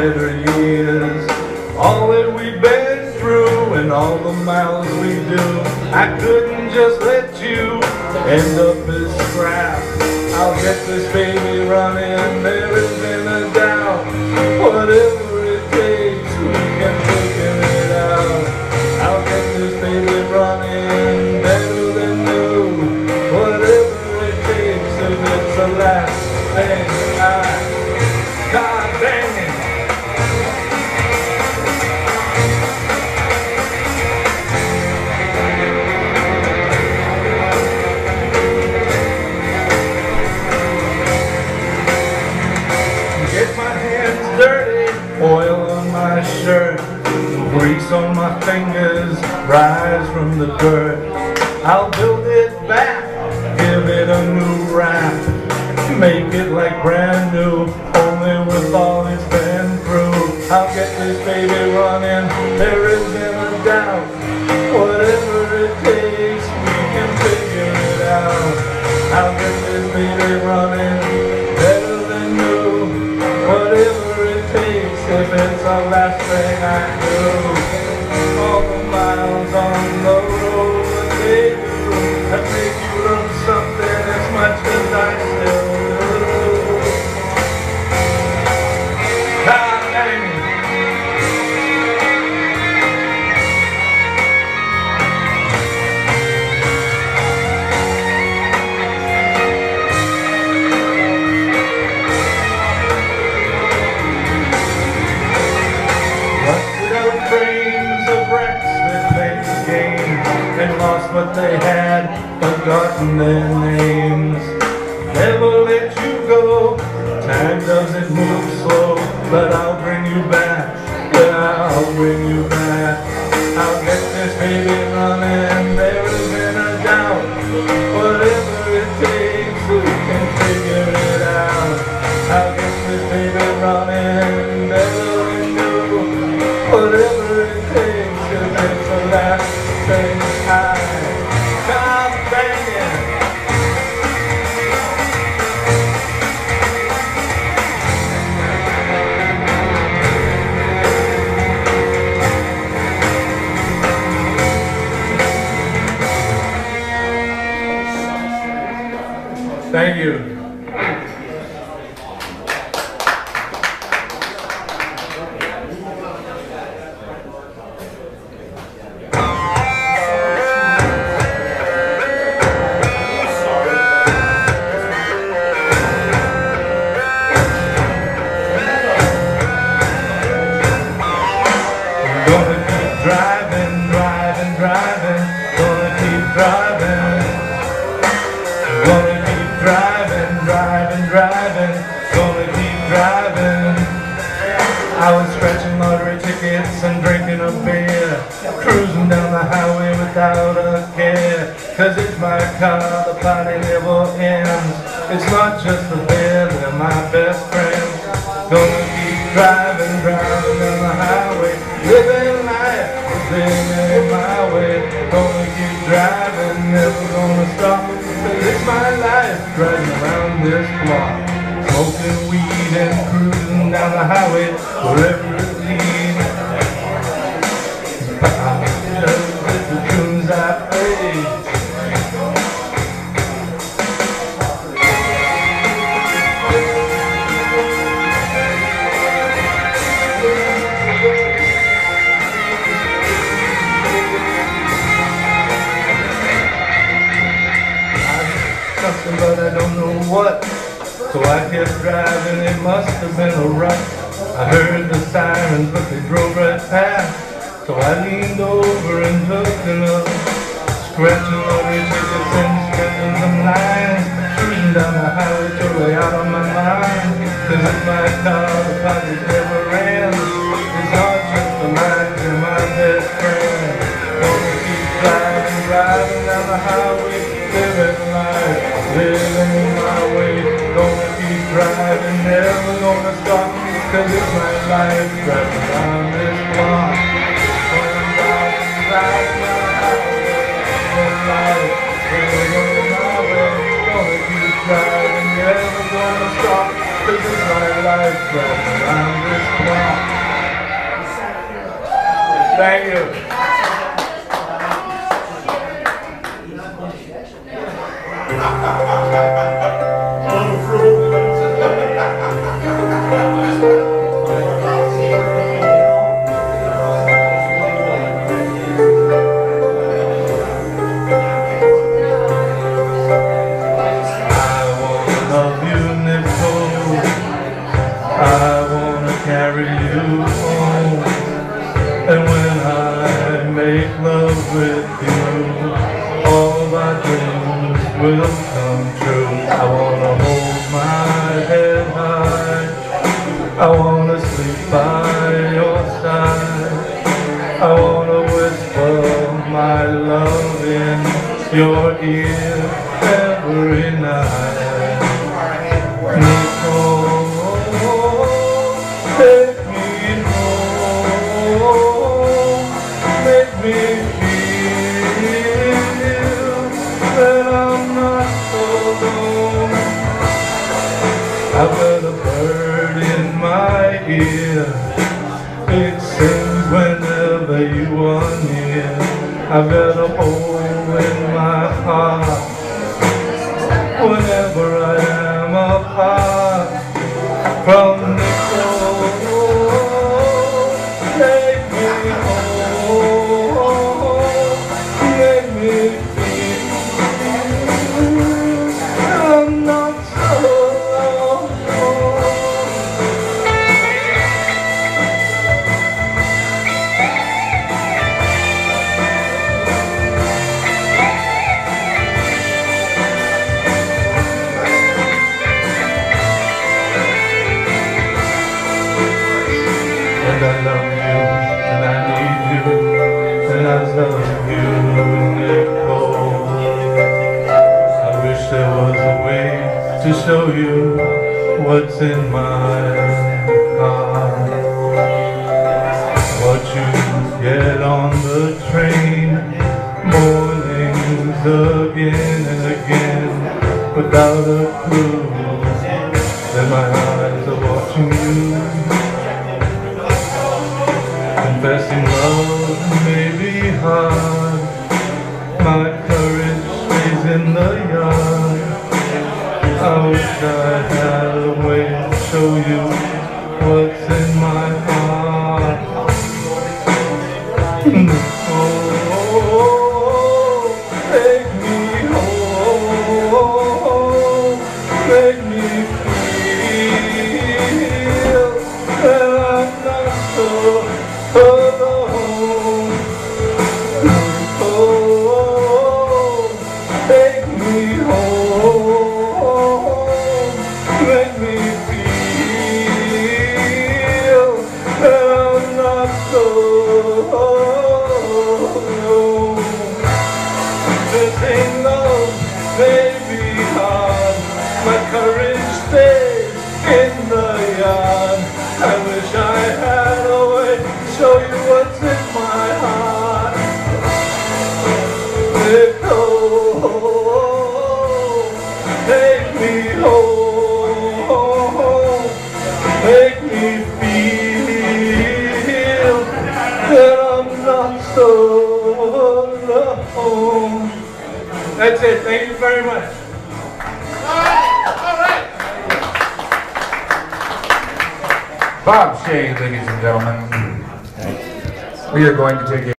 better years. All that we've been through and all the miles we do, I couldn't just let end up as scrap. I'll get this baby running, grease on my fingers, rise from the dirt. I'll build it back, give it a new wrap, make it like brand new, only with all it's been through. I'll get this baby running, there isn't what they had, forgotten their names. Never let you go, time doesn't move slow, but I'll Thank you. Driving, driving. Gonna keep driving. Gonna driving, driving, driving. Gonna keep driving. I was scratching lottery tickets and drinking a beer. Cruising down the highway without a care. Cause it's my car, the party never ends. It's not just the beer, they're my best friends. Gonna keep driving, driving down the highway. Living life, living my way. Gonna keep driving, never gonna stop. My life, driving around this block. Smoking weed and cruising down the highway wherever what. So I kept driving, it must have been a rut. I heard the sirens, but they drove right past. So I leaned over and took another, scratching lottery living my way. Gonna keep driving, never gonna stop, cause it's my life driving down this block. My life, living my way. Gonna keep driving, never gonna stop, cause it's my life driving down this block. Thank you. Your ear every night. I've got a bird in my ear. It sings whenever you are near. I've got Whenever I get on the train, mornings again and again, without a clue. Then my eyes are watching you. Confessing love may be hard. My courage stays in the yard. I wish I had the. I wish I had a way to show you what's in my heart. Nicole, take me home, make me feel that I'm not so alone. That's it. Thank you very much. Rob Shea, ladies and gentlemen. We are going to take a